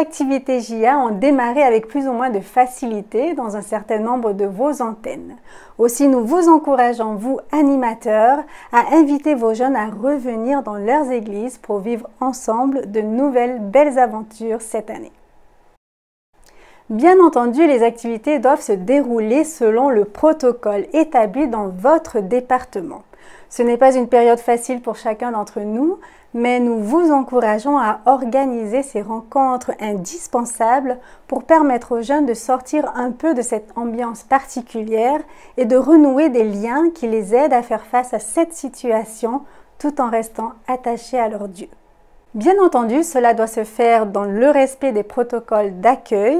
activités JA ont démarré avec plus ou moins de facilité dans un certain nombre de vos antennes. Aussi, nous vous encourageons, vous animateurs, à inviter vos jeunes à revenir dans leurs églises pour vivre ensemble de nouvelles belles aventures cette année. Bien entendu, les activités doivent se dérouler selon le protocole établi dans votre département. Ce n'est pas une période facile pour chacun d'entre nous, mais nous vous encourageons à organiser ces rencontres indispensables pour permettre aux jeunes de sortir un peu de cette ambiance particulière et de renouer des liens qui les aident à faire face à cette situation tout en restant attachés à leur Dieu. Bien entendu, cela doit se faire dans le respect des protocoles d'accueil.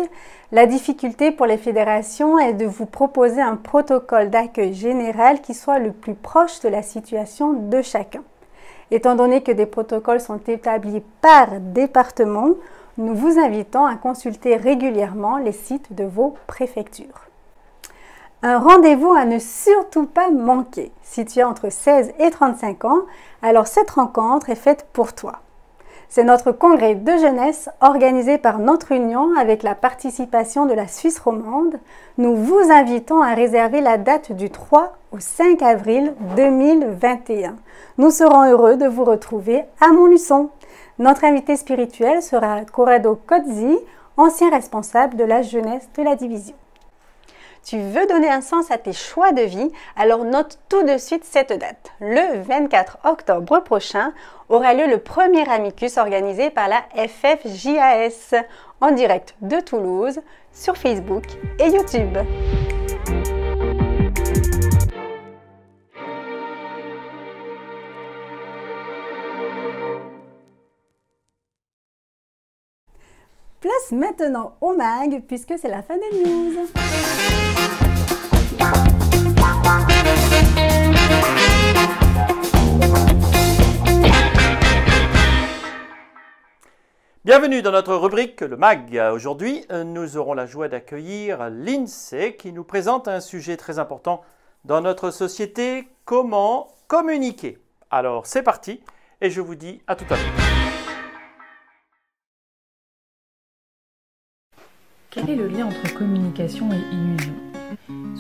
La difficulté pour les fédérations est de vous proposer un protocole d'accueil général qui soit le plus proche de la situation de chacun. Étant donné que des protocoles sont établis par département, nous vous invitons à consulter régulièrement les sites de vos préfectures. Un rendez-vous à ne surtout pas manquer. Si tu as entre 16 et 35 ans, alors cette rencontre est faite pour toi. C'est notre congrès de jeunesse organisé par notre union avec la participation de la Suisse romande. Nous vous invitons à réserver la date du 3 au 5 avril 2021. Nous serons heureux de vous retrouver à Montluçon. Notre invité spirituel sera Corrado Cozzi, ancien responsable de la jeunesse de la division. Tu veux donner un sens à tes choix de vie, alors note tout de suite cette date. Le 24 octobre prochain aura lieu le premier amicus organisé par la FFJAS en direct de Toulouse sur Facebook et YouTube. Place maintenant au mag puisque c'est la fin des news. Bienvenue dans notre rubrique Le MAG. Aujourd'hui, nous aurons la joie d'accueillir l'INSEE qui nous présente un sujet très important dans notre société, comment communiquer. Alors c'est parti et je vous dis à tout à l'heure. Quel est le lien entre communication et illusion?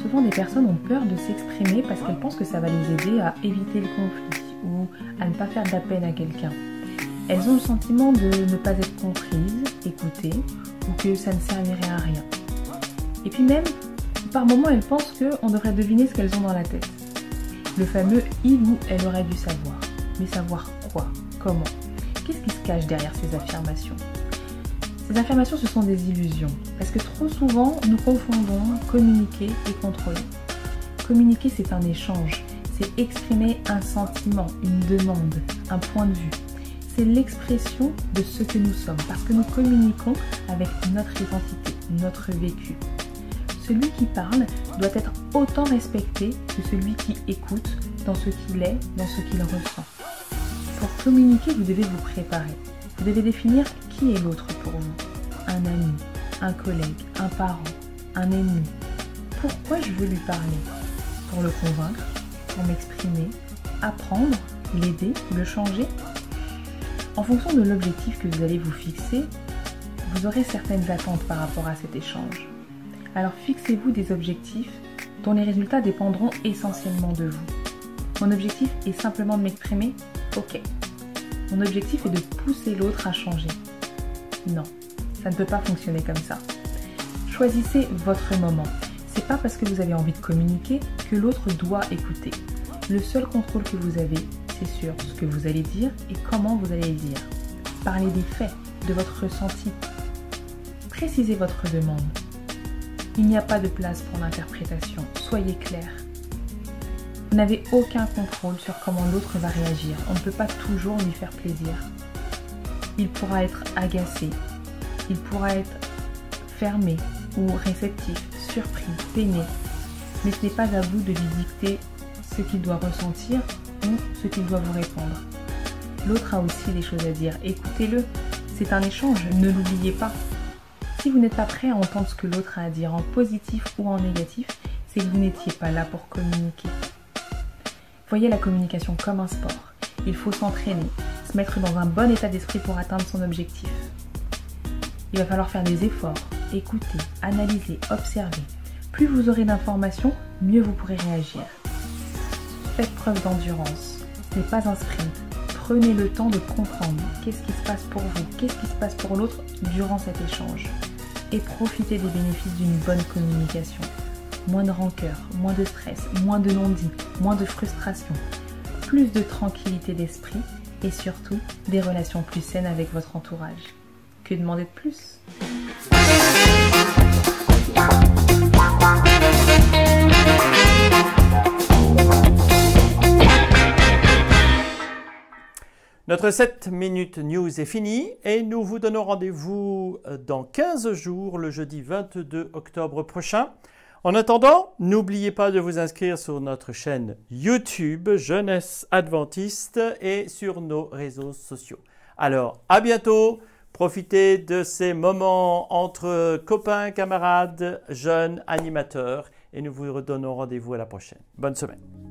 Souvent des personnes ont peur de s'exprimer parce qu'elles pensent que ça va les aider à éviter le conflit ou à ne pas faire de à quelqu'un. Elles ont le sentiment de ne pas être comprises, écoutées ou que ça ne servirait à rien. Et puis même, par moments, elles pensent qu'on devrait deviner ce qu'elles ont dans la tête. Le fameux il ou elle aurait dû savoir. Mais savoir quoi? Comment? Qu'est-ce qui se cache derrière ces affirmations? Ces affirmations, ce sont des illusions, parce que trop souvent, nous confondons communiquer et contrôler. Communiquer, c'est un échange, c'est exprimer un sentiment, une demande, un point de vue. C'est l'expression de ce que nous sommes, parce que nous communiquons avec notre identité, notre vécu. Celui qui parle doit être autant respecté que celui qui écoute dans ce qu'il est, dans ce qu'il ressent. Pour communiquer, vous devez vous préparer. Vous devez définir qui est l'autre pour vous Un ami, un collègue, un parent, un ennemi. Pourquoi je veux lui parler? Pour le convaincre, pour m'exprimer, apprendre, l'aider, le changer? En fonction de l'objectif que vous allez vous fixer, vous aurez certaines attentes par rapport à cet échange. Alors fixez-vous des objectifs dont les résultats dépendront essentiellement de vous. Mon objectif est simplement de m'exprimer Ok. Mon objectif est de pousser l'autre à changer. Non, ça ne peut pas fonctionner comme ça. Choisissez votre moment. C'est pas parce que vous avez envie de communiquer que l'autre doit écouter. Le seul contrôle que vous avez, c'est sur ce que vous allez dire et comment vous allez le dire. Parlez des faits, de votre ressenti. Précisez votre demande. Il n'y a pas de place pour l'interprétation. Soyez clair. Vous n'avez aucun contrôle sur comment l'autre va réagir. On ne peut pas toujours lui faire plaisir il pourra être agacé, il pourra être fermé ou réceptif, surpris, peiné. Mais ce n'est pas à vous de lui dicter ce qu'il doit ressentir ou ce qu'il doit vous répondre. L'autre a aussi des choses à dire. Écoutez-le. C'est un échange, ne l'oubliez pas. Si vous n'êtes pas prêt à entendre ce que l'autre a à dire en positif ou en négatif, c'est que vous n'étiez pas là pour communiquer. Voyez la communication comme un sport. Il faut s'entraîner, mettre dans un bon état d'esprit pour atteindre son objectif. Il va falloir faire des efforts, écouter, analyser, observer. Plus vous aurez d'informations, mieux vous pourrez réagir. Faites preuve d'endurance. Ce n'est pas un sprint. Prenez le temps de comprendre qu'est-ce qui se passe pour vous, qu'est-ce qui se passe pour l'autre durant cet échange. Et profitez des bénéfices d'une bonne communication. Moins de rancœur, moins de stress, moins de non-dits, moins de frustration, plus de tranquillité d'esprit et surtout des relations plus saines avec votre entourage. Que demander de plus? Notre 7 minutes news est fini et nous vous donnons rendez-vous euh, dans 15 jours, le jeudi 22 octobre prochain. En attendant, n'oubliez pas de vous inscrire sur notre chaîne YouTube Jeunesse Adventiste et sur nos réseaux sociaux. Alors, à bientôt. Profitez de ces moments entre copains, camarades, jeunes, animateurs et nous vous redonnons rendez-vous à la prochaine. Bonne semaine.